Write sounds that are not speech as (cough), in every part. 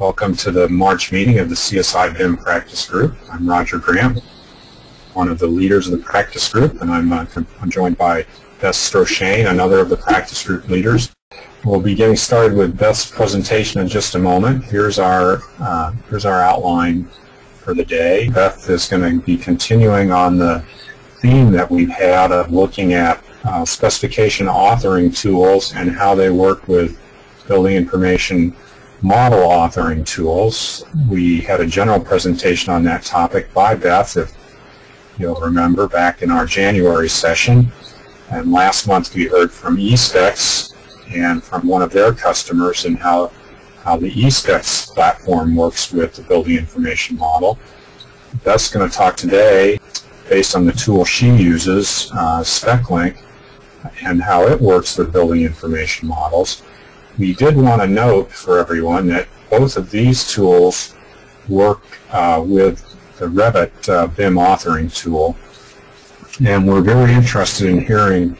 Welcome to the March meeting of the CSI BIM practice group. I'm Roger Graham, one of the leaders of the practice group, and I'm, uh, I'm joined by Beth Stroshane, another of the practice group leaders. We'll be getting started with Beth's presentation in just a moment. Here's our, uh, here's our outline for the day. Beth is going to be continuing on the theme that we've had of looking at uh, specification authoring tools and how they work with building information model authoring tools. We had a general presentation on that topic by Beth, if you'll remember, back in our January session. And last month we heard from eSpecs and from one of their customers and how, how the eSpecs platform works with the building information model. Beth's going to talk today based on the tool she uses, uh, SpecLink, and how it works with building information models. We did want to note for everyone that both of these tools work uh, with the Revit uh, BIM authoring tool, and we're very interested in hearing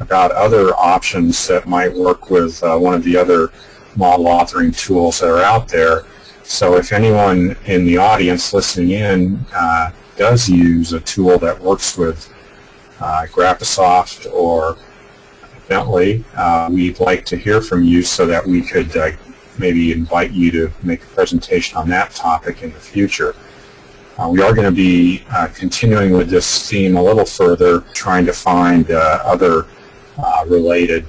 about other options that might work with uh, one of the other model authoring tools that are out there. So if anyone in the audience listening in uh, does use a tool that works with uh, Graphisoft or Bentley, uh, we'd like to hear from you so that we could uh, maybe invite you to make a presentation on that topic in the future. Uh, we are going to be uh, continuing with this theme a little further, trying to find uh, other uh, related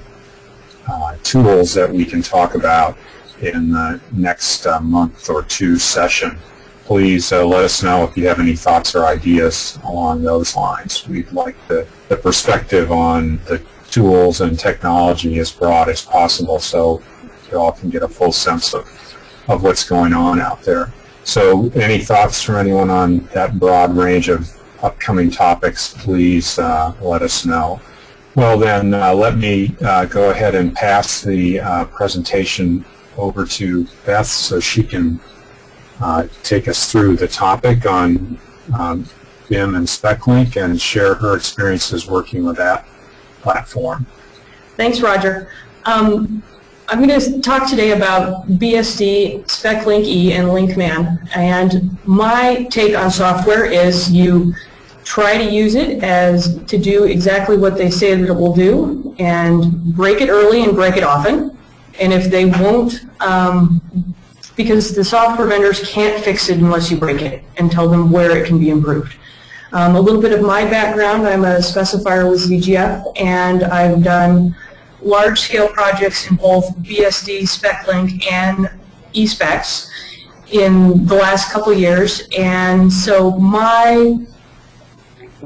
tools that we can talk about in the next month or two session please let us know if you have any thoughts or ideas along those lines. We'd like the, the perspective on the tools and technology as broad as possible so you all can get a full sense of, of what's going on out there. So any thoughts from anyone on that broad range of upcoming topics, please uh, let us know. Well then, uh, let me uh, go ahead and pass the uh, presentation over to Beth so she can uh, take us through the topic on um, BIM and SpecLink and share her experiences working with that platform. Thanks, Roger. Um, I'm going to talk today about BSD, SpecLink E, and LinkMan. And my take on software is you try to use it as to do exactly what they say that it will do and break it early and break it often. And if they won't um, because the software vendors can't fix it unless you break it and tell them where it can be improved. Um, a little bit of my background, I'm a specifier with ZGF and I've done large-scale projects in both BSD, SpecLink, and eSpecs in the last couple years. And so my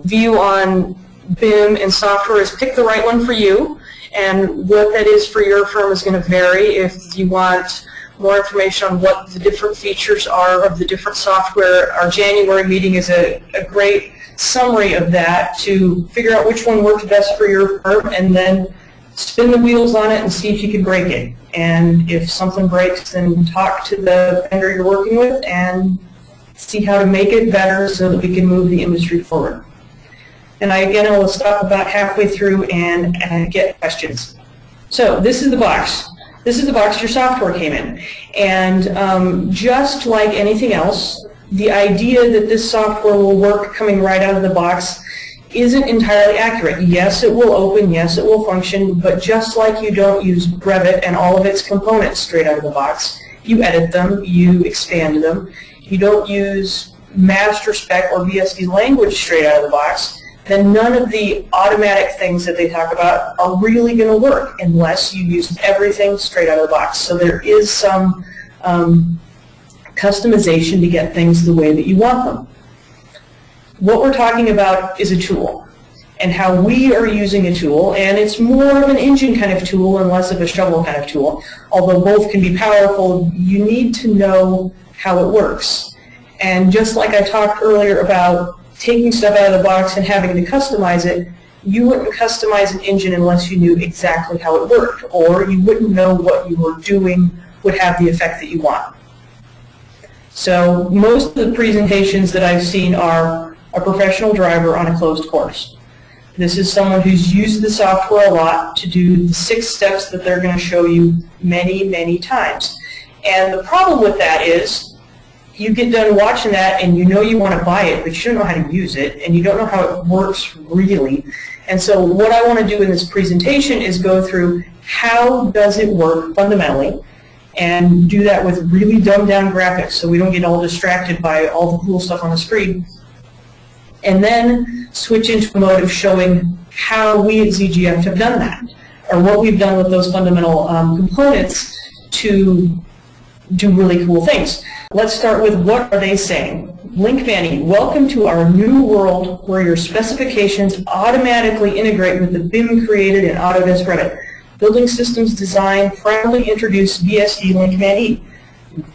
view on BIM and software is pick the right one for you. And what that is for your firm is going to vary. If you want more information on what the different features are of the different software. Our January meeting is a, a great summary of that to figure out which one works best for your firm and then spin the wheels on it and see if you can break it. And if something breaks, then talk to the vendor you're working with and see how to make it better so that we can move the industry forward. And I, again, I will stop about halfway through and, and get questions. So this is the box. This is the box your software came in. And um, just like anything else, the idea that this software will work coming right out of the box isn't entirely accurate. Yes, it will open, yes, it will function, but just like you don't use Revit and all of its components straight out of the box, you edit them, you expand them. You don't use master spec or BSD language straight out of the box then none of the automatic things that they talk about are really going to work unless you use everything straight out of the box. So there is some um, customization to get things the way that you want them. What we're talking about is a tool and how we are using a tool, and it's more of an engine kind of tool and less of a shovel kind of tool. Although both can be powerful, you need to know how it works. And just like I talked earlier about taking stuff out of the box and having to customize it, you wouldn't customize an engine unless you knew exactly how it worked, or you wouldn't know what you were doing would have the effect that you want. So most of the presentations that I've seen are a professional driver on a closed course. This is someone who's used the software a lot to do the six steps that they're going to show you many, many times. And the problem with that is you get done watching that and you know you want to buy it, but you don't know how to use it and you don't know how it works really. And so what I want to do in this presentation is go through how does it work fundamentally and do that with really dumbed down graphics so we don't get all distracted by all the cool stuff on the screen. And then switch into a mode of showing how we at ZGF have done that, or what we've done with those fundamental um, components to do really cool things. Let's start with what are they saying? Link Manny, welcome to our new world where your specifications automatically integrate with the BIM created in Autodesk Revit. Building Systems Design proudly introduced BSD Link Manny.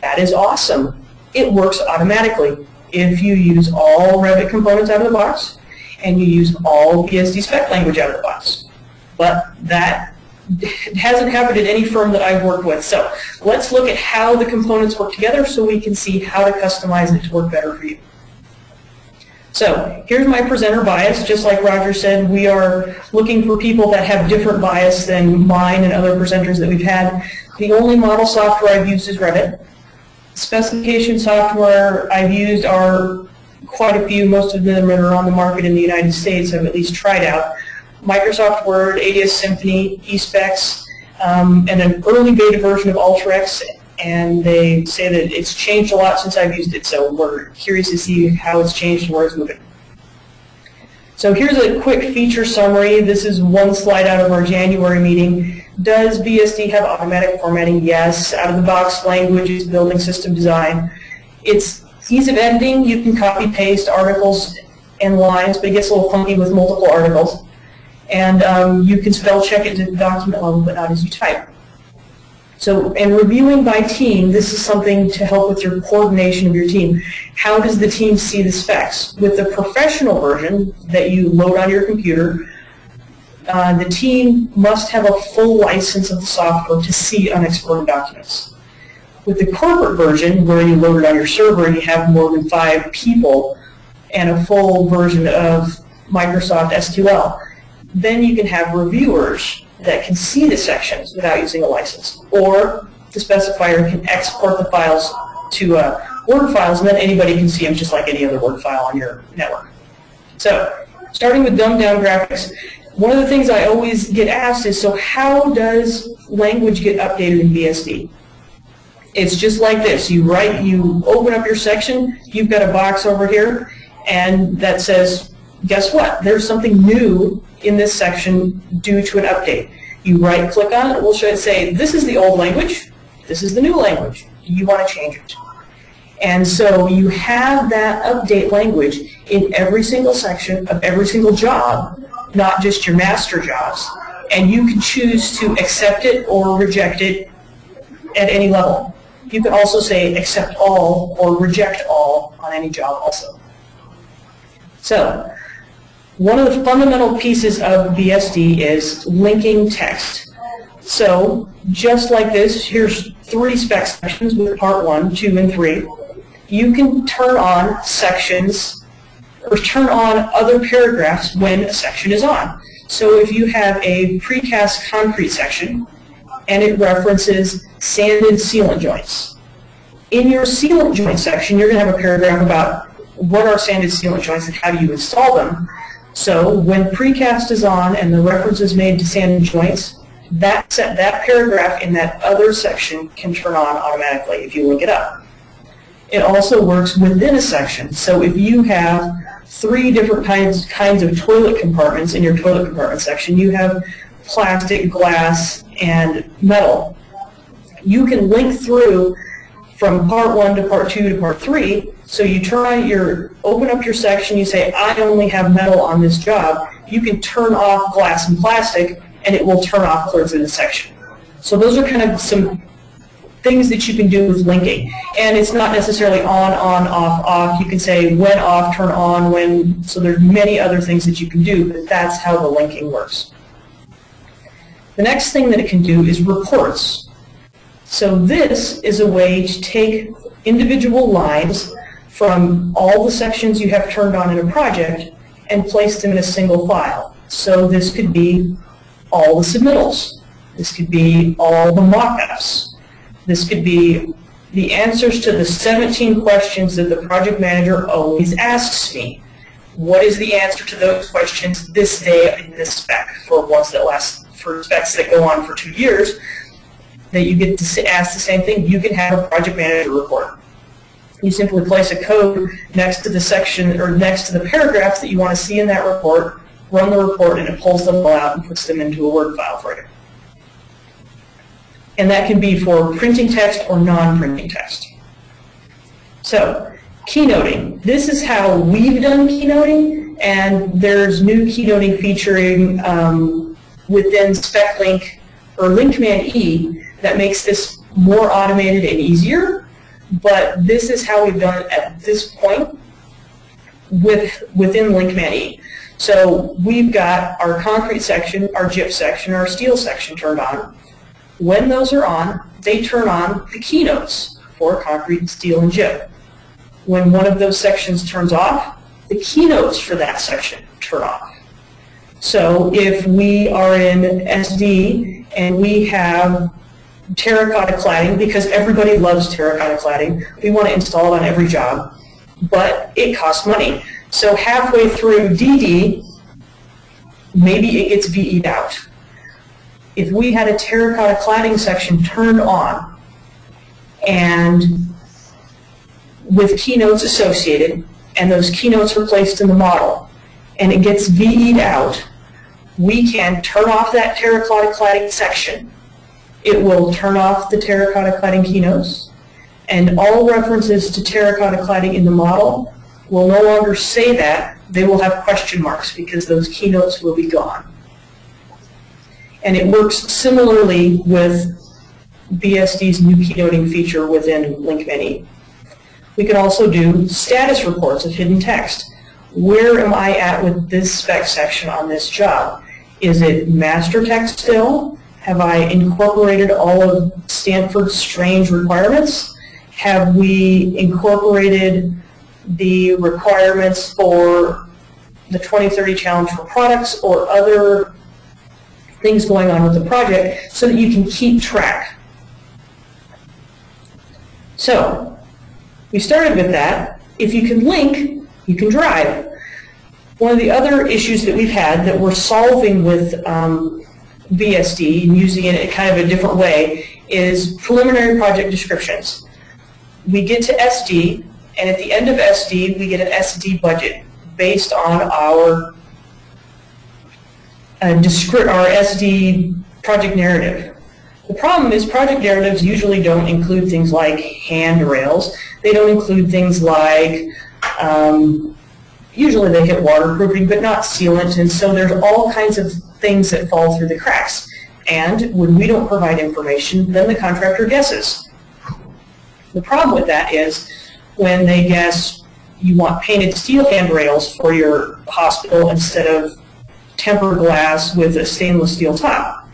That is awesome. It works automatically if you use all Revit components out of the box and you use all BSD spec language out of the box. But that hasn't happened at any firm that I've worked with. So let's look at how the components work together so we can see how to customize it to work better for you. So here's my presenter bias. Just like Roger said, we are looking for people that have different bias than mine and other presenters that we've had. The only model software I've used is Revit. Specification software I've used are quite a few. Most of them are on the market in the United States I've at least tried out. Microsoft Word, ADS Symphony, eSpecs, um, and an early beta version of Ultrex, and they say that it's changed a lot since I've used it, so we're curious to see how it's changed and where it's moving. So here's a quick feature summary. This is one slide out of our January meeting. Does BSD have automatic formatting? Yes. Out-of-the-box language is building system design. It's ease of editing. You can copy-paste articles and lines, but it gets a little funky with multiple articles. And um, you can spell check it the document level, but not as you type. So in reviewing by team, this is something to help with your coordination of your team. How does the team see the specs? With the professional version that you load on your computer, uh, the team must have a full license of the software to see unexported documents. With the corporate version, where you load it on your server and you have more than five people and a full version of Microsoft SQL, then you can have reviewers that can see the sections without using a license. Or the specifier can export the files to uh, Word files, and then anybody can see them just like any other Word file on your network. So, starting with dumbed down graphics, one of the things I always get asked is, so how does language get updated in BSD? It's just like this. You write, you open up your section, you've got a box over here, and that says, guess what? There's something new in this section due to an update. You right click on it, it will say, this is the old language, this is the new language. Do you want to change it? And so you have that update language in every single section of every single job, not just your master jobs. And you can choose to accept it or reject it at any level. You can also say accept all or reject all on any job also. So one of the fundamental pieces of BSD is linking text. So just like this, here's three spec sections with part one, two, and three. You can turn on sections or turn on other paragraphs when a section is on. So if you have a precast concrete section and it references sanded sealant joints, in your sealant joint section, you're going to have a paragraph about what are sanded sealant joints and how do you install them. So when precast is on and the reference is made to sand joints, that, set, that paragraph in that other section can turn on automatically if you link it up. It also works within a section. So if you have three different kinds, kinds of toilet compartments in your toilet compartment section, you have plastic, glass, and metal. You can link through from part one to part two to part three so you try your, open up your section, you say, I only have metal on this job. You can turn off glass and plastic, and it will turn off clear through the section. So those are kind of some things that you can do with linking. And it's not necessarily on, on, off, off. You can say when off, turn on, when, so there's many other things that you can do, but that's how the linking works. The next thing that it can do is reports. So this is a way to take individual lines from all the sections you have turned on in a project and place them in a single file. So this could be all the submittals. This could be all the mockups. This could be the answers to the 17 questions that the project manager always asks me. What is the answer to those questions this day in this spec for ones that last, for specs that go on for two years, that you get to ask the same thing, you can have a project manager report. You simply place a code next to the section or next to the paragraphs that you want to see in that report, run the report, and it pulls them all out and puts them into a Word file for you. And that can be for printing text or non-printing text. So, keynoting. This is how we've done keynoting, and there's new keynoting featuring um, within SpecLink or LinkMan E that makes this more automated and easier. But this is how we've done it at this point with within LinkMan E. So we've got our concrete section, our gyp section, our steel section turned on. When those are on, they turn on the keynotes for concrete, steel, and gyp. When one of those sections turns off, the keynotes for that section turn off. So if we are in SD and we have terracotta cladding, because everybody loves terracotta cladding, we want to install it on every job, but it costs money. So halfway through DD, maybe it gets VE'd out. If we had a terracotta cladding section turned on and with keynotes associated, and those keynotes are placed in the model, and it gets VE'd out, we can turn off that terracotta cladding section. It will turn off the terracotta cladding keynotes, and all references to terracotta cladding in the model will no longer say that. They will have question marks because those keynotes will be gone. And it works similarly with BSD's new keynoting feature within LinkMan E. We can also do status reports of hidden text. Where am I at with this spec section on this job? Is it master text still? Have I incorporated all of Stanford's strange requirements? Have we incorporated the requirements for the 2030 challenge for products or other things going on with the project so that you can keep track? So, we started with that. If you can link, you can drive. One of the other issues that we've had that we're solving with um, BSD and using it in kind of a different way is preliminary project descriptions. We get to SD, and at the end of SD, we get an SD budget based on our uh, our SD project narrative. The problem is project narratives usually don't include things like handrails. They don't include things like, um, usually they hit waterproofing, but not sealant, and so there's all kinds of things that fall through the cracks. And when we don't provide information, then the contractor guesses. The problem with that is when they guess you want painted steel handrails for your hospital instead of tempered glass with a stainless steel top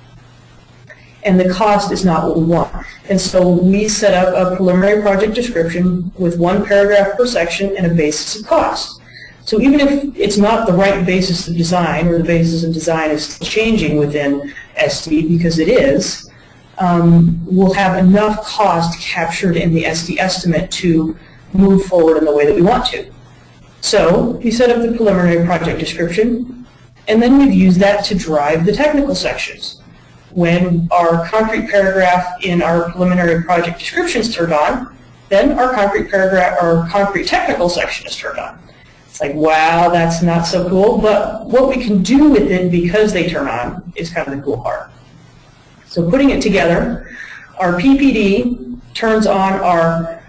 and the cost is not what we want. And so we set up a preliminary project description with one paragraph per section and a basis of cost. So even if it's not the right basis of design or the basis of design is changing within SD because it is, um, we'll have enough cost captured in the SD estimate to move forward in the way that we want to. So we set up the preliminary project description and then we've used that to drive the technical sections when our concrete paragraph in our preliminary project description is turned on, then our concrete paragraph, our concrete technical section is turned on. It's like, wow, that's not so cool, but what we can do with it because they turn on is kind of the cool part. So putting it together, our PPD turns on our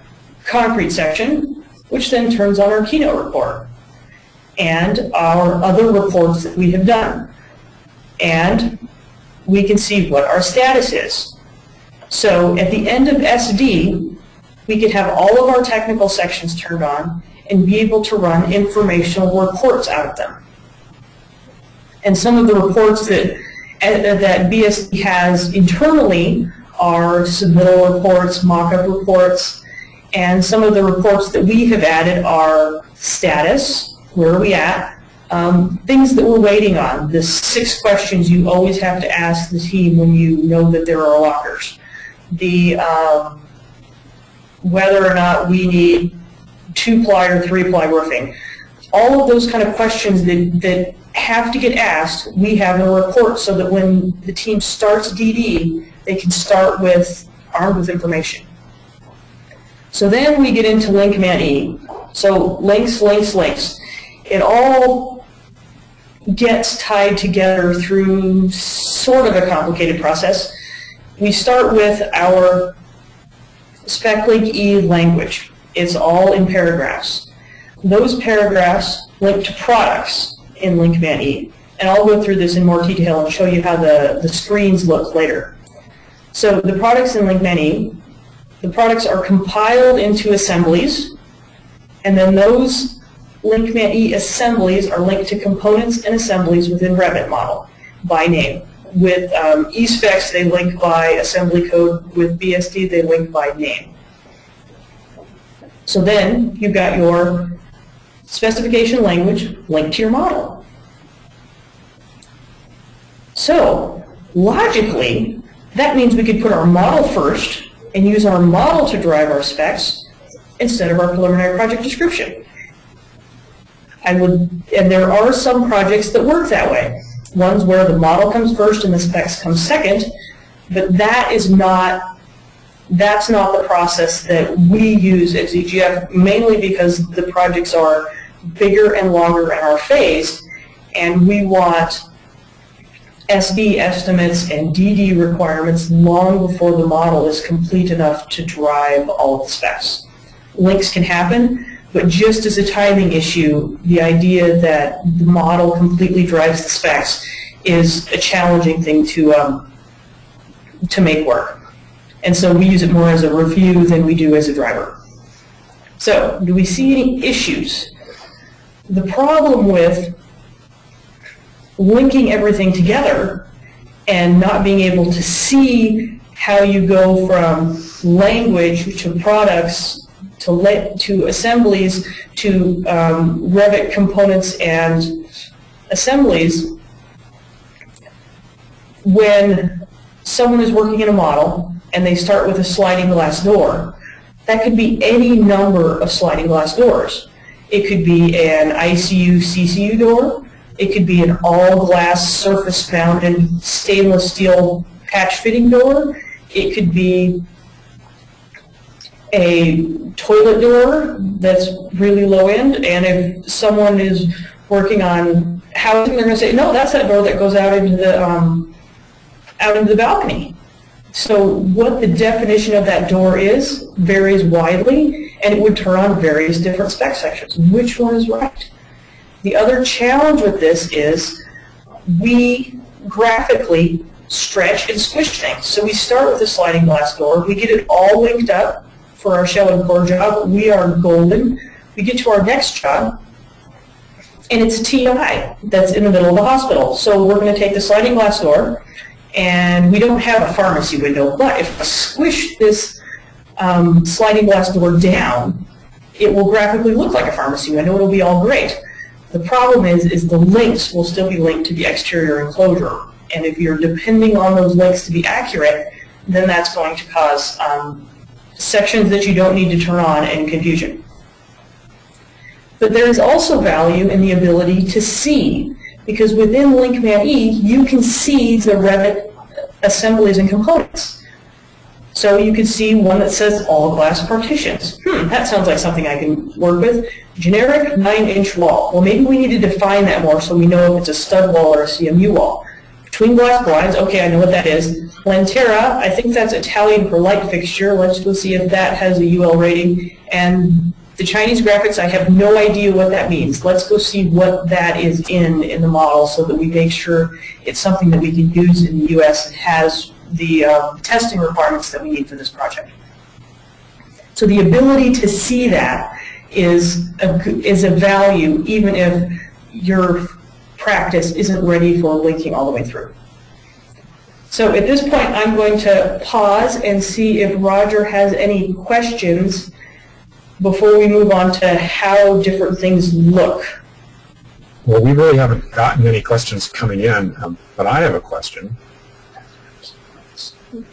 concrete section, which then turns on our keynote report and our other reports that we have done. And we can see what our status is. So at the end of SD, we could have all of our technical sections turned on and be able to run informational reports out of them. And some of the reports that, that BSD has internally are submittal reports, mock-up reports, and some of the reports that we have added are status, where are we at, um, things that we're waiting on, the six questions you always have to ask the team when you know that there are lockers. The um, whether or not we need two-ply or three-ply roofing. All of those kind of questions that, that have to get asked, we have in a report so that when the team starts DD, they can start with armed with information. So then we get into LinkMan E. So links, links, links. It all gets tied together through sort of a complicated process. We start with our SpecLink E language. It's all in paragraphs. Those paragraphs link to products in LinkMan E. And I'll go through this in more detail and show you how the, the screens look later. So the products in LinkMan E, the products are compiled into assemblies, and then those LinkMan E assemblies are linked to components and assemblies within Revit model by name. With um, eSpecs, they link by assembly code. With BSD, they link by name. So then you've got your specification language linked to your model. So logically, that means we could put our model first and use our model to drive our specs instead of our preliminary project description. I would, and there are some projects that work that way. Ones where the model comes first and the specs come second, but that is not, that's not the process that we use at ZGF, mainly because the projects are bigger and longer and are phased, and we want SD estimates and DD requirements long before the model is complete enough to drive all of the specs. Links can happen, but just as a timing issue, the idea that the model completely drives the specs is a challenging thing to, um, to make work. And so we use it more as a review than we do as a driver. So, do we see any issues? The problem with linking everything together and not being able to see how you go from language to products to, to assemblies to um, Revit components and assemblies when someone is working in a model and they start with a sliding glass door, that could be any number of sliding glass doors. It could be an ICU CCU door. It could be an all-glass surface-mounted stainless steel patch fitting door. It could be a toilet door that's really low end, and if someone is working on housing, they're going to say, no, that's that door that goes out into the um, out into the balcony. So what the definition of that door is varies widely, and it would turn on various different spec sections. Which one is right? The other challenge with this is we graphically stretch and squish things. So we start with a sliding glass door. We get it all linked up for our shell and core job. We are golden. We get to our next job, and it's TI that's in the middle of the hospital. So we're going to take the sliding glass door, and we don't have a pharmacy window, but if I squish this um, sliding glass door down, it will graphically look like a pharmacy window. It'll be all great. The problem is, is the links will still be linked to the exterior enclosure. And if you're depending on those links to be accurate, then that's going to cause um, sections that you don't need to turn on and confusion. But there is also value in the ability to see because within LinkMan E, you can see the Revit assemblies and components. So you can see one that says all glass partitions. Hmm, that sounds like something I can work with. Generic 9-inch wall. Well, maybe we need to define that more so we know if it's a stud wall or a CMU wall. Between glass blinds, okay, I know what that is. Lantera, I think that's Italian for light fixture. Let's go see if that has a UL rating. And the Chinese graphics, I have no idea what that means. Let's go see what that is in in the model so that we make sure it's something that we can use in the U.S. and has the uh, testing requirements that we need for this project. So the ability to see that is a, is a value even if your practice isn't ready for linking all the way through. So at this point, I'm going to pause and see if Roger has any questions before we move on to how different things look. Well, we really haven't gotten any questions coming in, um, but I have a question.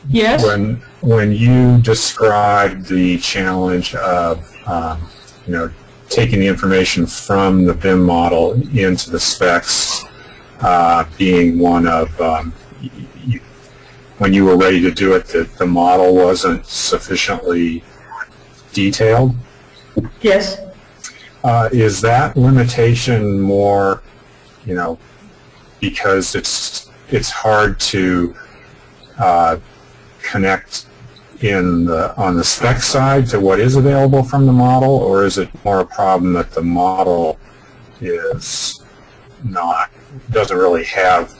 Yes? when when you described the challenge of um, you know taking the information from the BIM model into the specs uh, being one of um, when you were ready to do it that the model wasn't sufficiently detailed Yes? uh, is that limitation more you know because it's it's hard to uh, connect in the on the spec side to what is available from the model, or is it more a problem that the model is not doesn't really have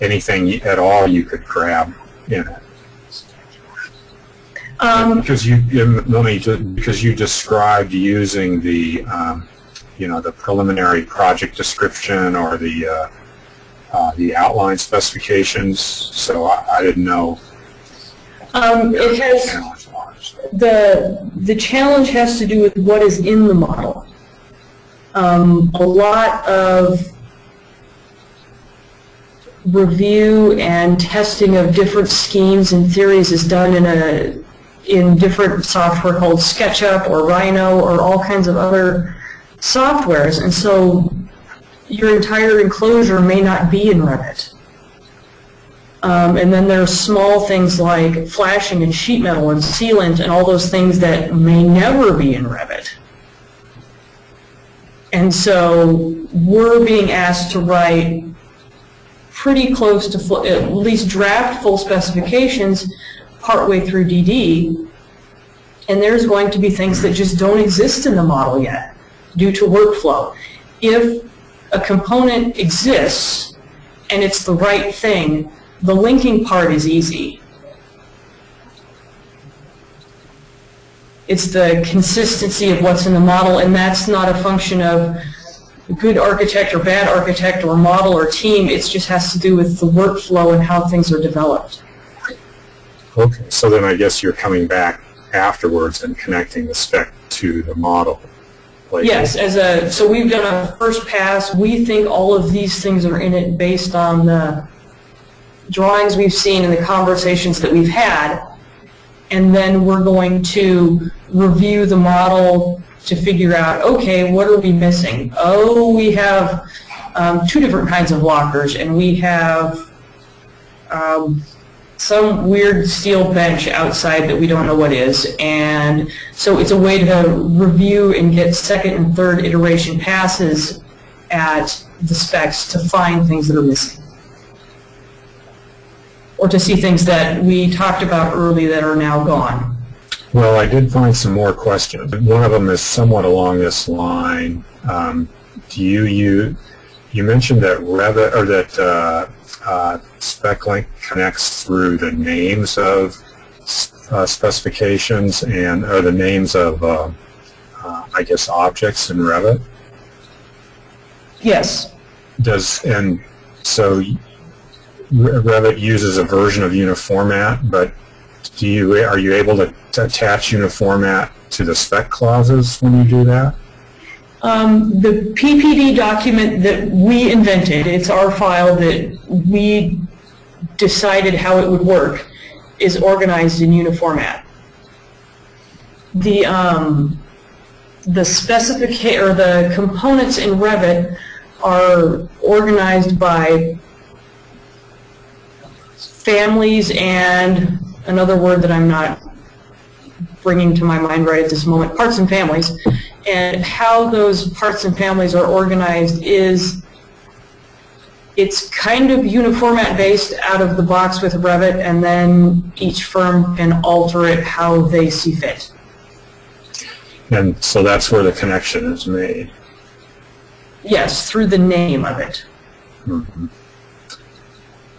anything at all you could grab in it? Um, because you you- let me because you described using the um, you know the preliminary project description or the uh, uh, the outline specifications, so I, I didn't know. um, it has, the, the challenge has to do with what is in the model. Um, a lot of review and testing of different schemes and theories is done in a, in different software called SketchUp or Rhino or all kinds of other softwares. And so your entire enclosure may not be in Revit. Um, and then there's small things like flashing and sheet metal and sealant and all those things that may never be in Revit. And so we're being asked to write pretty close to, at least draft full specifications partway through DD. And there's going to be things that just don't exist in the model yet due to workflow. If a component exists and it's the right thing, the linking part is easy. It's the consistency of what's in the model, and that's not a function of good architect or bad architect or model or team. It just has to do with the workflow and how things are developed. Okay, so then I guess you're coming back afterwards and connecting the spec to the model. Like- Yes, as a, so we've done a first pass. We think all of these things are in it based on the drawings we've seen and the conversations that we've had. And then we're going to review the model to figure out, okay, what are we missing? Oh, we have um, two different kinds of lockers, and we have um, some weird steel bench outside that we don't know what is. And so it's a way to review and get second and third iteration passes at the specs to find things that are missing. Or to see things that we talked about early that are now gone. Well, I did find some more questions. One of them is somewhat along this line. Um, do you, you, you mentioned that Revit, or that uh, uh, SpecLink connects through the names of uh, specifications and, or the names of, uh, uh, I guess, objects in Revit? Yes. Does, and so Revit uses a version of Uniformat, but do you, are you able to to attach Uniformat to the spec clauses when you do that? Um, the PPD document that we invented, it's our file that we decided how it would work, is organized in uniformat. The, um, the specifica, or the components in Revit are organized by families and another word that I'm not bringing to my mind right at this moment, parts and families. And how those parts and families are organized is, it's kind of uniformat based out of the box with Revit, and then each firm can alter it how they see fit. And so that's where the connection is made. Yes, through the name of it. Mm-hmm.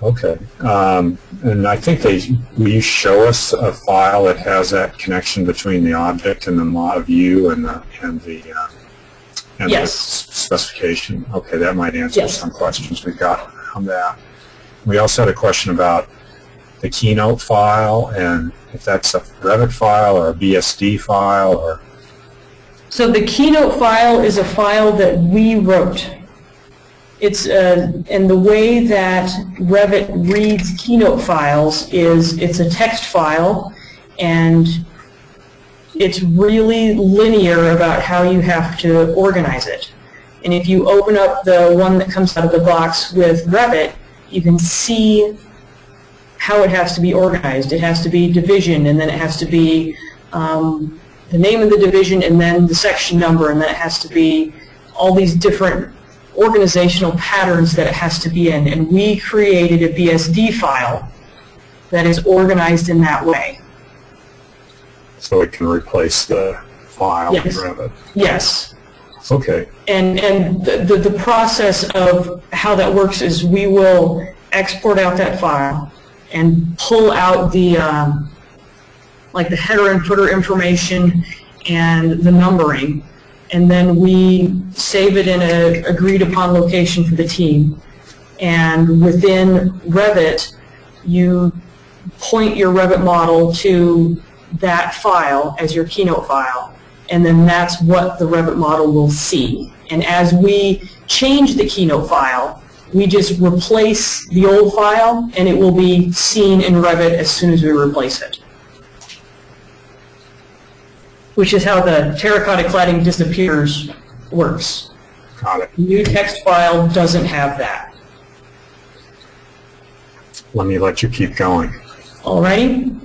Okay. Um, and I think they, will you show us a file that has that connection between the object and the mod view and the, and the, uh, and Yes. the specification? Okay, that might answer Yes. some questions we've got on that. We also had a question about the Keynote file and if that's a Revit file or a BSD file or, So the Keynote file is a file that we wrote. It's, uh, and the way that Revit reads Keynote files is it's a text file and it's really linear about how you have to organize it. And if you open up the one that comes out of the box with Revit, you can see how it has to be organized. It has to be division, and then it has to be um, the name of the division, and then the section number, and then it has to be all these different organizational patterns that it has to be in. And we created a BSD file that is organized in that way. So it can replace the file Yes. Revit. Yes. Okay. And, and the, the, the process of how that works is we will export out that file and pull out the, um, like the header and footer information and the numbering. And then we save it in a agreed upon location for the team. And within Revit, you point your Revit model to that file as your Keynote file, and then that's what the Revit model will see. And as we change the Keynote file, we just replace the old file, and it will be seen in Revit as soon as we replace it. Which is how the terracotta cladding disappears works. Got it. New text file doesn't have that. Let me let you keep going. Alrighty?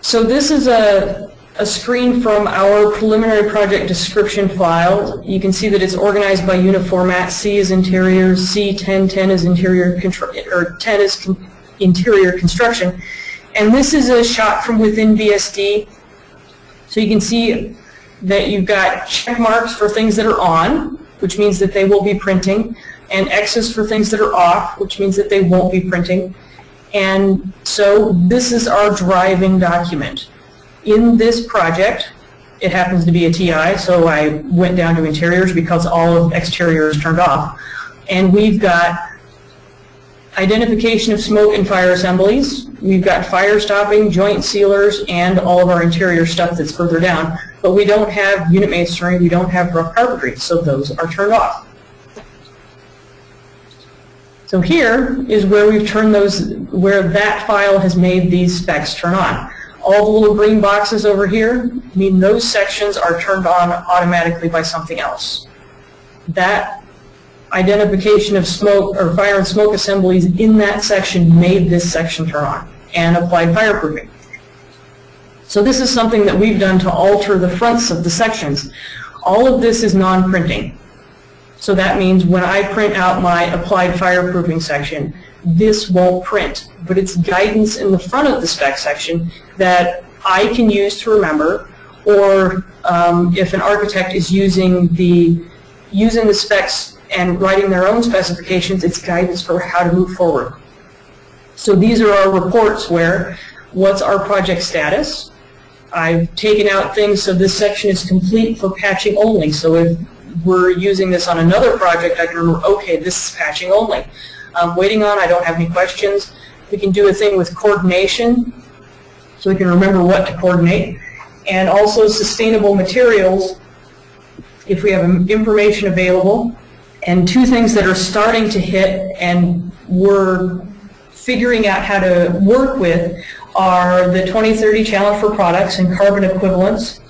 So this is a, a screen from our preliminary project description file. You can see that it's organized by Uniformat. C is interiors, C1010 is interior, or 10 is interior construction. And this is a shot from within BSD. So you can see that you've got check marks for things that are on, which means that they will be printing, and X's for things that are off, which means that they won't be printing. And so this is our driving document. In this project, it happens to be a TI, so I went down to interiors because all of exterior is turned off. And we've got identification of smoke and fire assemblies. We've got fire stopping, joint sealers, and all of our interior stuff that's further down. But we don't have unit masonry, we don't have rough carpentry, so those are turned off. So here is where we've turned those, where that file has made these specs turn on. All the little green boxes over here mean those sections are turned on automatically by something else. That identification of smoke or fire and smoke assemblies in that section made this section turn on and applied fireproofing. So this is something that we've done to alter the fronts of the sections. All of this is non-printing. So that means when I print out my applied fireproofing section, this won't print, but it's guidance in the front of the spec section that I can use to remember, or um, if an architect is using the, using the specs and writing their own specifications, it's guidance for how to move forward. So these are our reports where, what's our project status? I've taken out things so this section is complete for patching only. So if we're using this on another project, I can remember, okay, this is patching only. I'm waiting on, I don't have any questions. We can do a thing with coordination, so we can remember what to coordinate. And also sustainable materials, if we have information available. And two things that are starting to hit and we're figuring out how to work with are the 2030 Challenge for Products and carbon equivalents.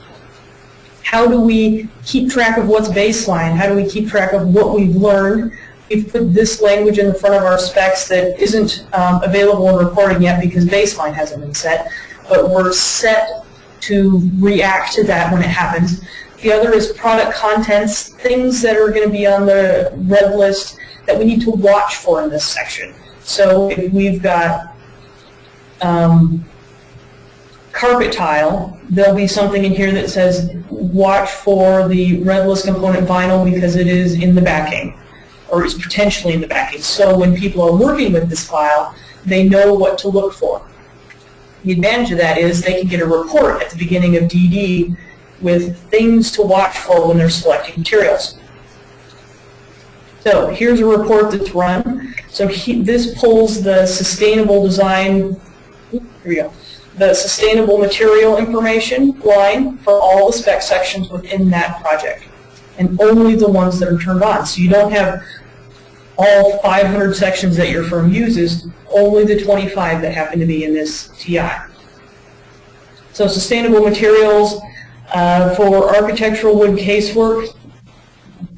How do we keep track of what's baseline? How do we keep track of what we've learned? We've put this language in the front of our specs that isn't um, available in reporting yet because baseline hasn't been set, but we're set to react to that when it happens. The other is product contents, things that are going to be on the red list that we need to watch for in this section. So if we've got um, carpet tile, there'll be something in here that says watch for the red list component vinyl because it is in the backing or is potentially in the backing. So when people are working with this file, they know what to look for. The advantage of that is they can get a report at the beginning of DD with things to watch for when they're selecting materials. So here's a report that's run. So he, this pulls the sustainable design, here we go, the sustainable material information line for all the spec sections within that project, and only the ones that are turned on. So you don't have all 500 sections that your firm uses, only the 25 that happen to be in this TI. So sustainable materials uh, for architectural wood casework,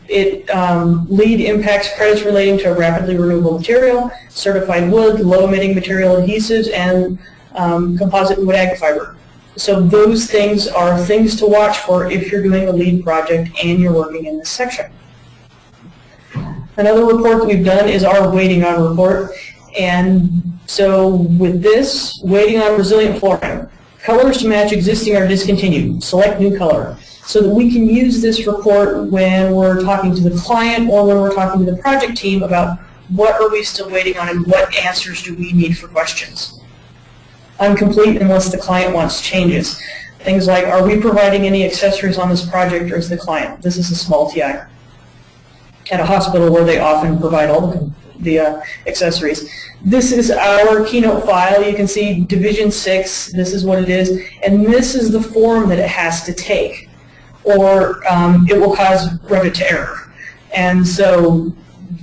it um, LEED impacts credits relating to rapidly renewable material, certified wood, low emitting material adhesives, and um, composite wood ag fiber. So those things are things to watch for if you're doing a LEED project and you're working in this section. Another report that we've done is our waiting on report. And so with this, waiting on resilient flooring, colors to match existing are discontinued. Select new color. So that we can use this report when we're talking to the client or when we're talking to the project team about what are we still waiting on and what answers do we need for questions. Incomplete unless the client wants changes. Things like, are we providing any accessories on this project or is the client? This is a small TI. At a hospital where they often provide all the, the uh, accessories. This is our keynote file. You can see Division 6, this is what it is, and this is the form that it has to take, or um, it will cause Revit to error. And so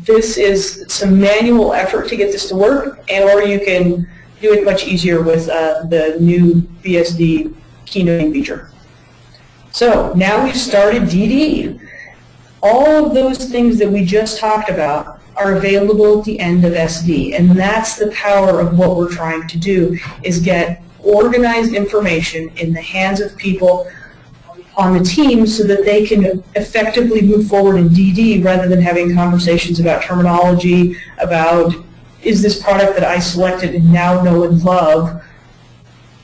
this is some manual effort to get this to work, and or you can do it much easier with uh, the new BSD keynoting feature. So now we've started DD. All of those things that we just talked about are available at the end of SD, and that's the power of what we're trying to do, is get organized information in the hands of people on the team so that they can effectively move forward in DD rather than having conversations about terminology, about is this product that I selected and now know and love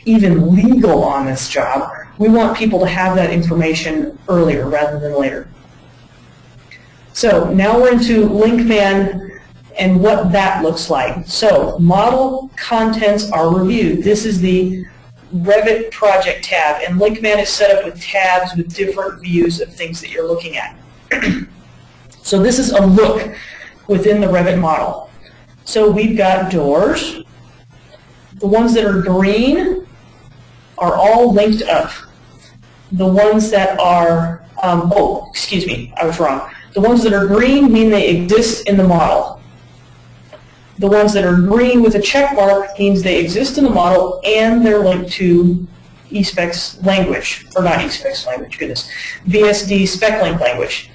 even legal on this job? We want people to have that information earlier rather than later. So now we're into LinkMan and what that looks like. So model contents are reviewed. This is the Revit project tab, and LinkMan is set up with tabs with different views of things that you're looking at. (clears throat) so this is a look within the Revit model. So we've got doors. The ones that are green are all linked up. The ones that are, um, oh, excuse me, I was wrong. The ones that are green mean they exist in the model. The ones that are green with a check mark means they exist in the model and they're linked to eSpecs language, or not eSpecs language, goodness, BSD SpecLink language.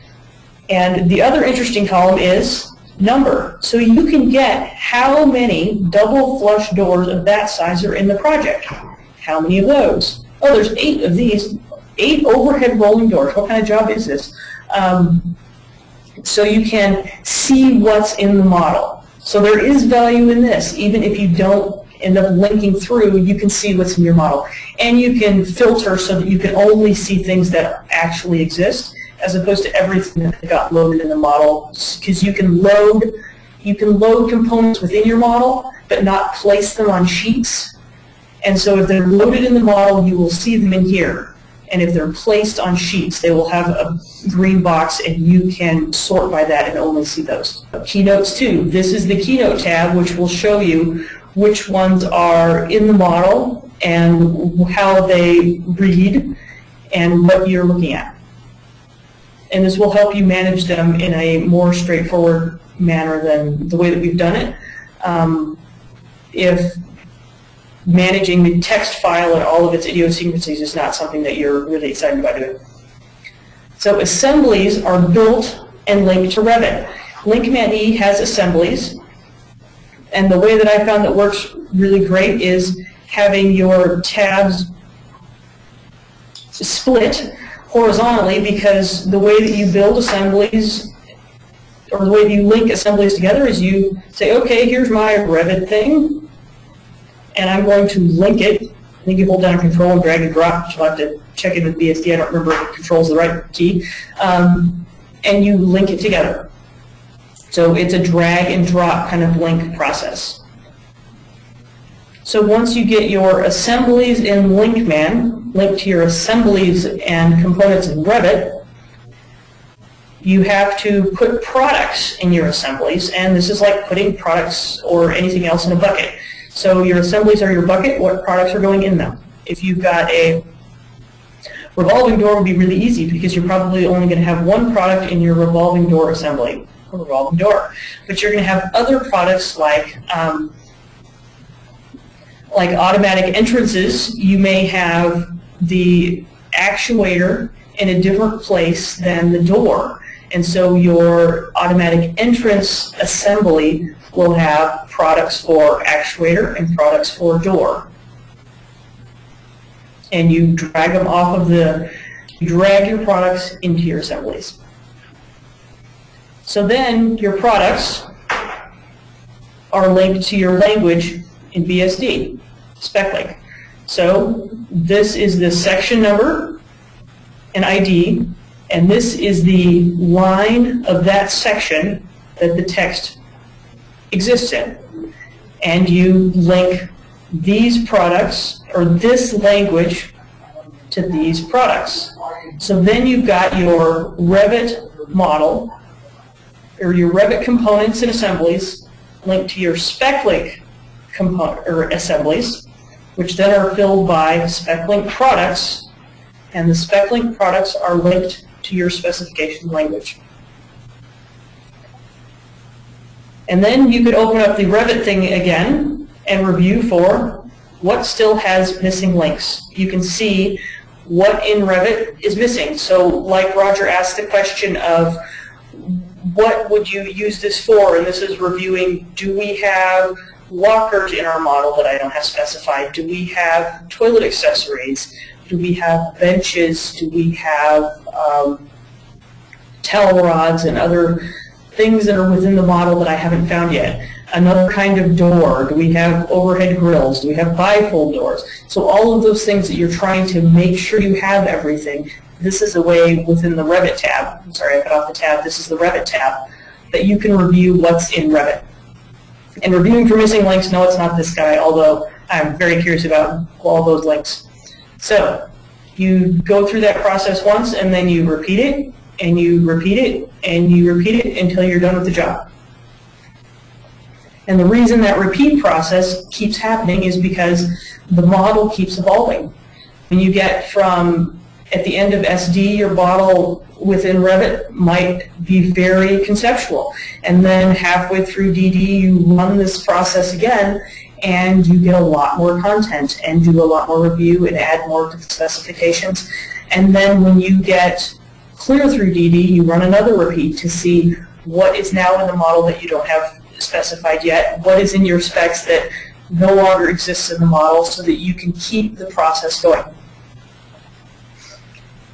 And the other interesting column is number. So you can get how many double flush doors of that size are in the project. How many of those? Oh, there's eight of these, eight overhead rolling doors. What kind of job is this? Um, so you can see what's in the model. So there is value in this, even if you don't end up linking through, you can see what's in your model. And you can filter so that you can only see things that actually exist, as opposed to everything that got loaded in the model, because you can load you can load components within your model, but not place them on sheets. And so if they're loaded in the model, you will see them in here and if they're placed on sheets, they will have a green box and you can sort by that and only see those. Keynotes too. This is the Keynote tab which will show you which ones are in the model and how they read and what you're looking at. And this will help you manage them in a more straightforward manner than the way that we've done it. Um, if managing the text file and all of its idiosyncrasies is not something that you're really excited about doing. So assemblies are built and linked to Revit. LinkMan E has assemblies, and the way that I found that works really great is having your tabs split horizontally because the way that you build assemblies or the way that you link assemblies together is you say, okay, here's my Revit thing, and I'm going to link it. I think you hold down control and drag and drop. You'll have to check in with BSD. I don't remember if control's the right key. Um, and you link it together. So it's a drag and drop kind of link process. So once you get your assemblies in LinkMan, linked to your assemblies and components in Revit, you have to put products in your assemblies, and this is like putting products or anything else in a bucket. So your assemblies are your bucket, what products are going in them. If you've got a revolving door would be really easy because you're probably only going to have one product in your revolving door assembly. a revolving door. But you're going to have other products like um, like automatic entrances. You may have the actuator in a different place than the door. And so your automatic entrance assembly will have products for actuator and products for door. And you drag them off of the, you drag your products into your assemblies. So then your products are linked to your language in BSD, SpecLink. So this is the section number and ID, and this is the line of that section that the text exists in. And you link these products, or this language, to these products. So then you've got your Revit model, or your Revit components and assemblies linked to your SpecLink component, or assemblies, which then are filled by SpecLink products, and the SpecLink products are linked to your specification language. And then you could open up the Revit thing again and review for what still has missing links. You can see what in Revit is missing. So like Roger asked the question of what would you use this for? And this is reviewing, do we have walkers in our model that I don't have specified? Do we have toilet accessories? Do we have benches? Do we have um, towel rods and other things that are within the model that I haven't found yet. Another kind of door. Do we have overhead grills? Do we have bifold doors? So all of those things that you're trying to make sure you have everything, this is a way within the Revit tab, I'm sorry I cut off the tab, this is the Revit tab, that you can review what's in Revit. And reviewing for missing links, no it's not this guy, although I'm very curious about all those links. So you go through that process once and then you repeat it and you repeat it and you repeat it until you're done with the job. And the reason that repeat process keeps happening is because the model keeps evolving. When you get from, at the end of SD, your model within Revit might be very conceptual. And then halfway through DD, you run this process again, and you get a lot more content and do a lot more review and add more specifications. And then when you get clear through DD, you run another repeat to see what is now in the model that you don't have specified yet, what is in your specs that no longer exists in the model so that you can keep the process going.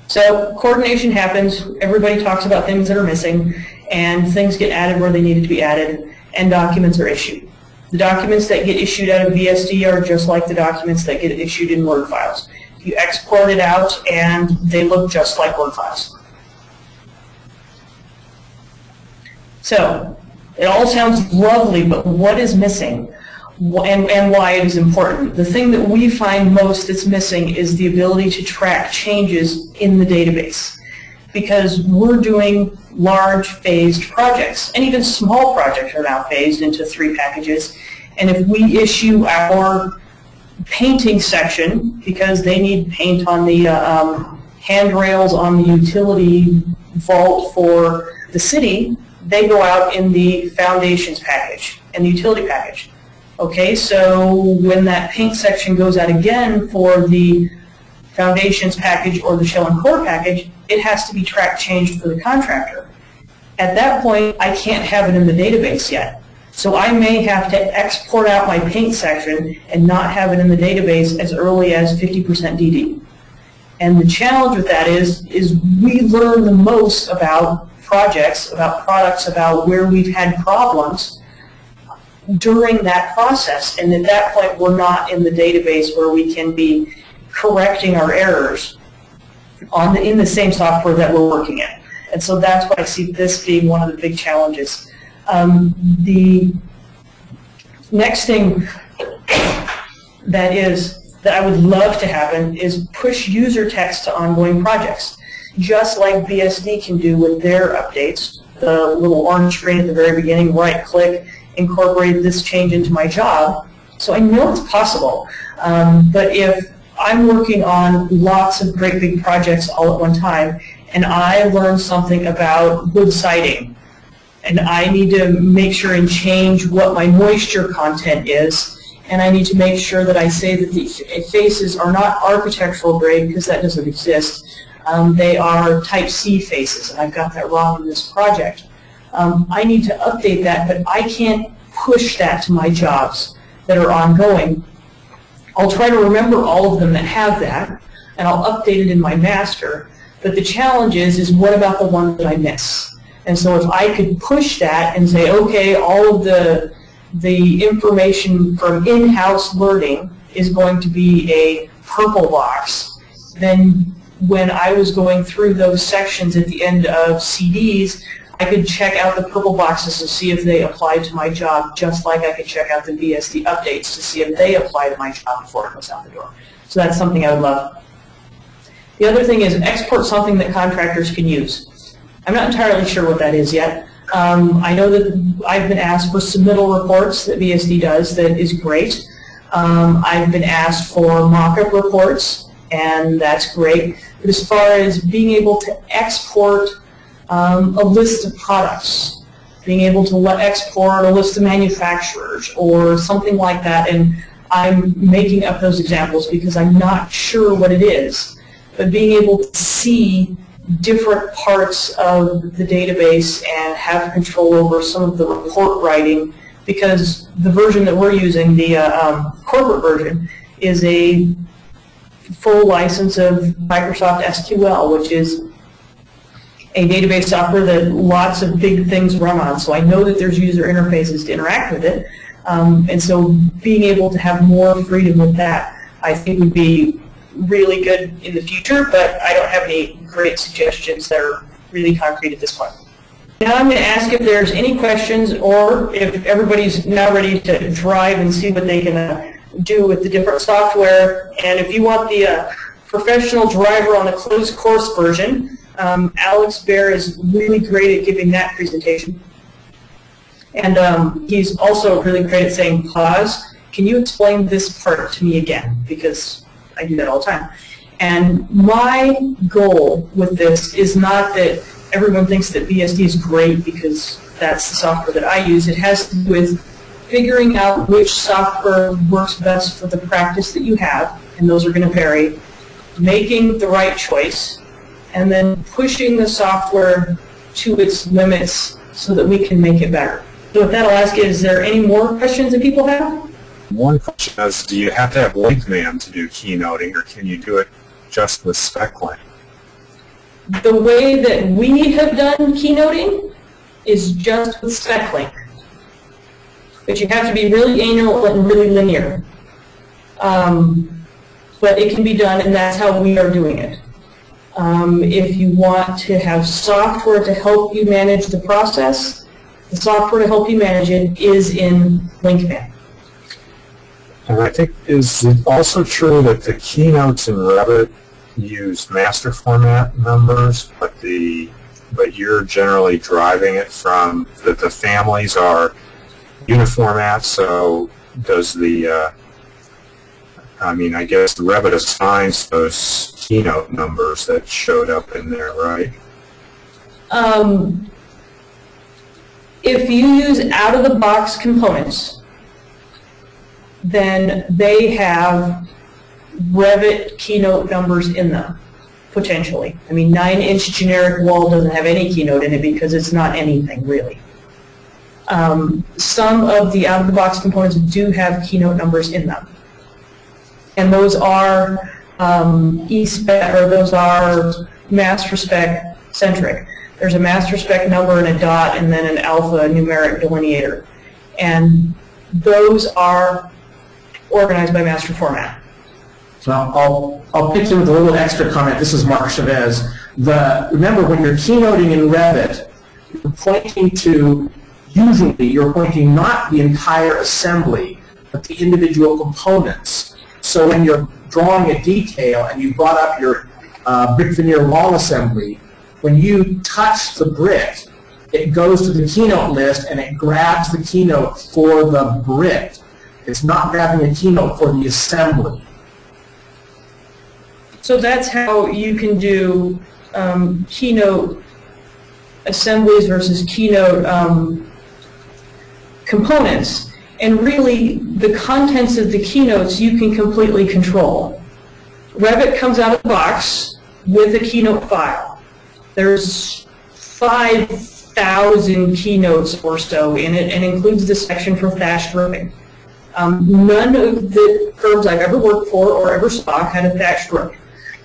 So coordination happens, everybody talks about things that are missing, and things get added where they needed to be added, and documents are issued. The documents that get issued out of BSD are just like the documents that get issued in Word files. You export it out, and they look just like Word files. So it all sounds lovely, but what is missing? And, and why it is important? The thing that we find most that's missing is the ability to track changes in the database. Because we're doing large phased projects and even small projects are now phased into three packages. And if we issue our painting section because they need paint on the uh, um, handrails on the utility vault for the city, they go out in the foundations package and the utility package. Okay, so when that paint section goes out again for the foundations package or the shell and core package, it has to be track changed for the contractor. At that point, I can't have it in the database yet. So I may have to export out my paint section and not have it in the database as early as 50% DD. And the challenge with that is, is we learn the most about projects, about products, about where we've had problems during that process. And at that point, we're not in the database where we can be correcting our errors on the, in the same software that we're working in. And so that's why I see this being one of the big challenges. Um, the next thing that is that I would love to happen is push user text to ongoing projects just like BSD can do with their updates. The little orange screen at the very beginning, right click, incorporate this change into my job. So I know it's possible. Um, but if I'm working on lots of great big projects all at one time, and I learn something about wood siding, and I need to make sure and change what my moisture content is, and I need to make sure that I say that the faces are not architectural grade because that doesn't exist. Um, they are type C faces, and I've got that wrong in this project. Um, I need to update that, but I can't push that to my jobs that are ongoing. I'll try to remember all of them that have that, and I'll update it in my master. But the challenge is, is what about the ones that I miss? And so if I could push that and say, okay, all of the, the information from in-house learning is going to be a purple box, then when I was going through those sections at the end of CDs, I could check out the purple boxes to see if they applied to my job, just like I could check out the BSD updates to see if they apply to my job before it goes out the door. So that's something I would love. The other thing is export something that contractors can use. I'm not entirely sure what that is yet. Um, I know that I've been asked for submittal reports that BSD does that is great. Um, I've been asked for mock-up reports, and that's great. As far as being able to export um, a list of products, being able to let export a list of manufacturers or something like that, and I'm making up those examples because I'm not sure what it is, but being able to see different parts of the database and have control over some of the report writing because the version that we're using, the uh, um, corporate version, is a full license of Microsoft SQL, which is a database software that lots of big things run on. So I know that there's user interfaces to interact with it. Um, and so being able to have more freedom with that, I think would be really good in the future, but I don't have any great suggestions that are really concrete at this point. Now I'm going to ask if there's any questions or if everybody's now ready to drive and see what they can uh, do with the different software. And if you want the uh, professional driver on the closed course version, um, Alex Bear is really great at giving that presentation. And um, he's also really great at saying, pause, can you explain this part to me again? Because I do that all the time. And my goal with this is not that everyone thinks that BSD is great because that's the software that I use. It has to do with figuring out which software works best for the practice that you have, and those are going to vary, making the right choice, and then pushing the software to its limits so that we can make it better. So with that, I'll ask you, is there any more questions that people have? One question is, do you have to have LinkMan to do keynoting, or can you do it just with SpecLink? The way that we have done keynoting is just with SpecLink. But you have to be really anal and really linear. Um, but it can be done, and that's how we are doing it. Um, if you want to have software to help you manage the process, the software to help you manage it is in LinkMan. And I think is it also true that the keynotes in Revit use master format numbers, but the but you're generally driving it from that the families are uniformat. So does the uh, I mean I guess the Revit assigns those keynote numbers that showed up in there, right? Um, if you use out-of-the-box components, then they have Revit keynote numbers in them, potentially. I mean, 9-inch generic wall doesn't have any keynote in it because it's not anything, really. Um, some of the out-of-the-box components do have keynote numbers in them. And those are um, e-spec, or those are master spec centric. There's a master spec number and a dot and then an alpha numeric delineator. And those are organized by master format. So I'll, I'll pitch in with a little extra comment. This is Mark Chavez. The, remember, when you're keynoting in Revit, you're pointing to, usually, you're pointing not the entire assembly, but the individual components. So when you're drawing a detail and you brought up your uh, brick veneer wall assembly, when you touch the brick, it goes to the keynote list and it grabs the keynote for the brick. It's not grabbing a keynote for the assembly. So that's how you can do um, keynote assemblies versus Keynote um, components. And really, the contents of the keynotes you can completely control. Revit comes out of the box with a keynote file. There's 5,000 keynotes or so in it and includes the section for thatched roofing. Um, none of the firms I've ever worked for or ever saw had a thatched roof.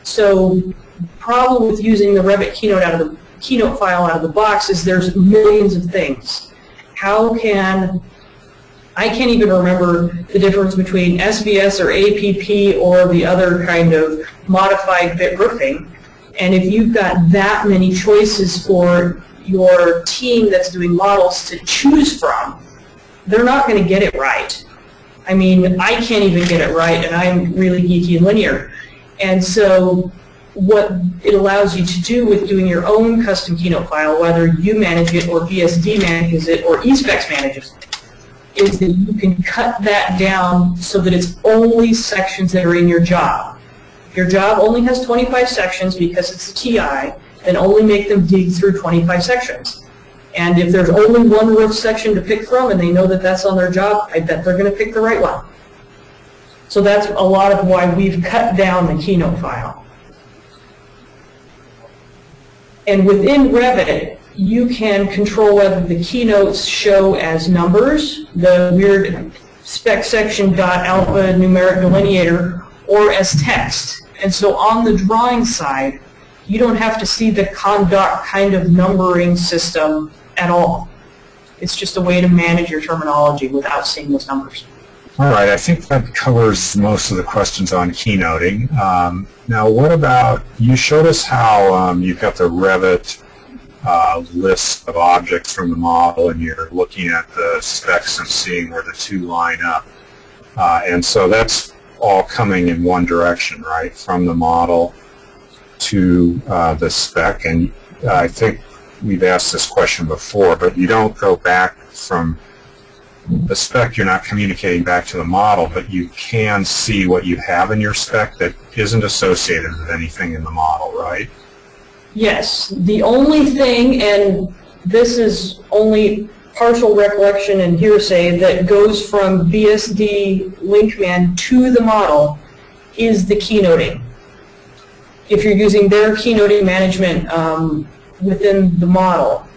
So the problem with using the Revit keynote out of the keynote file out of the box is there's millions of things. How can I can't even remember the difference between SBS or APP or the other kind of modified bit roofing. And if you've got that many choices for your team that's doing models to choose from, they're not going to get it right. I mean, I can't even get it right, and I'm really geeky and linear. And so what it allows you to do with doing your own custom Keynote file, whether you manage it or BSD manages it or eSpecs manages it, is that you can cut that down so that it's only sections that are in your job. Your job only has 25 sections because it's a TI, then only make them dig through 25 sections. And if there's only one roof section to pick from and they know that that's on their job, I bet they're going to pick the right one. So that's a lot of why we've cut down the Keynote file. And within Revit, you can control whether the keynotes show as numbers, the weird spec section dot alpha numeric delineator, or as text. And so on the drawing side, you don't have to see the conduct kind of numbering system at all. It's just a way to manage your terminology without seeing those numbers. All right, I think that covers most of the questions on keynoting. Um, now, what about, you showed us how um, you've got the Revit uh, list of objects from the model and you're looking at the specs and seeing where the two line up. Uh, and so that's all coming in one direction, right, from the model to uh, the spec. And I think we've asked this question before, but you don't go back from the spec, you're not communicating back to the model, but you can see what you have in your spec that isn't associated with anything in the model, right? Yes, the only thing, and this is only partial recollection and hearsay, that goes from BSD LinkMan to the model is the keynoting. If you're using their keynoting management um, within the model,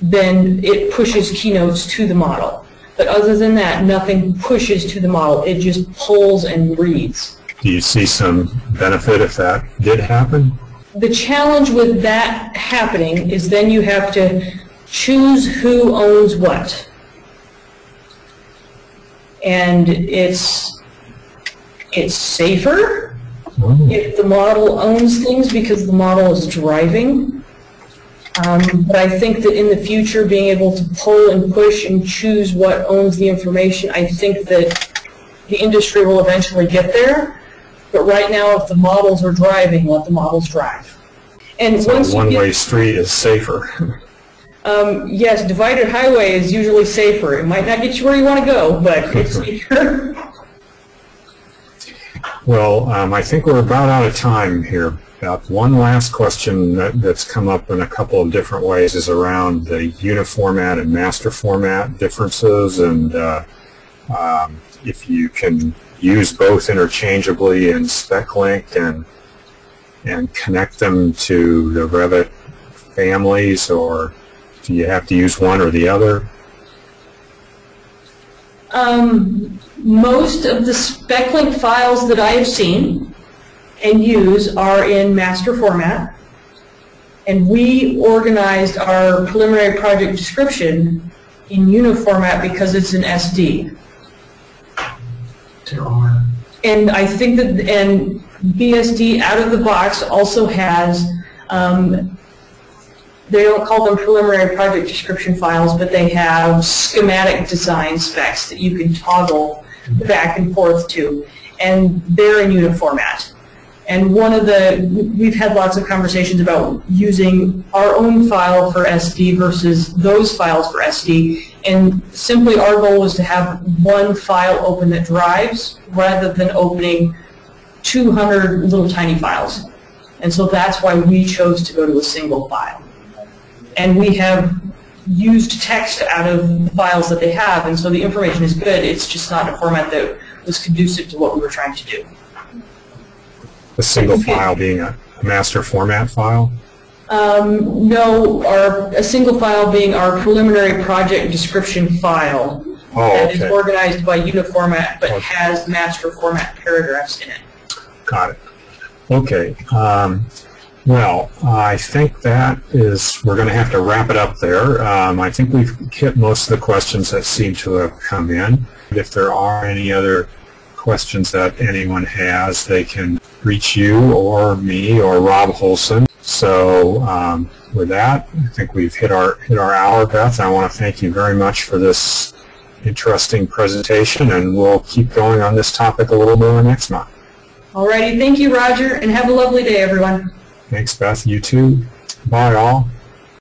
then it pushes keynotes to the model. But other than that, nothing pushes to the model. It just pulls and reads. Do you see some benefit if that did happen? the challenge with that happening is then you have to choose who owns what. And it's, it's safer if the model owns things because the model is driving. Um, but I think that in the future, being able to pull and push and choose what owns the information, I think that the industry will eventually get there. But right now, if the models are driving, let the models drive. And So once one-way street is safer. um, yes, divided highway is usually safer. It might not get you where you want to go, but it's (laughs) safer. Well, um, I think we're about out of time here. About one last question that, that's come up in a couple of different ways is around the uniformat and master format differences and uh, um, if you can use both interchangeably in SpecLink and and connect them to the Revit families or do you have to use one or the other? Um, most of the SpecLink files that I have seen and use are in master format. And we organized our preliminary project description in uniformat because it's an SD. And I think that, and BSD out of the box also has, um, they don't call them preliminary project description files, but they have schematic design specs that you can toggle back and forth to, and they're in uniformat. And one of the, we've had lots of conversations about using our own file for SD versus those files for SD, and simply our goal was to have one file open that drives rather than opening 200 little tiny files. And so that's why we chose to go to a single file. and we have used text out of the files that they have, and so the information is good, it's just not in a format that was conducive to what we were trying to do. The single file being a master format file? Um, no, our, a single file being our preliminary project description file. Oh, That is okay. organized by uniformat, but Okay. has master format paragraphs in it. Got it. Okay. Um, well, I think that is, we're going to have to wrap it up there. Um, I think we've hit most of the questions that seem to have come in. If there are any other questions that anyone has, they can reach you or me or Rob Holson. So um, with that, I think we've hit our hit our hour, Beth. I want to thank you very much for this interesting presentation, and we'll keep going on this topic a little more next month. Alrighty, thank you, Roger, and have a lovely day, everyone. Thanks, Beth. You too. Bye, all.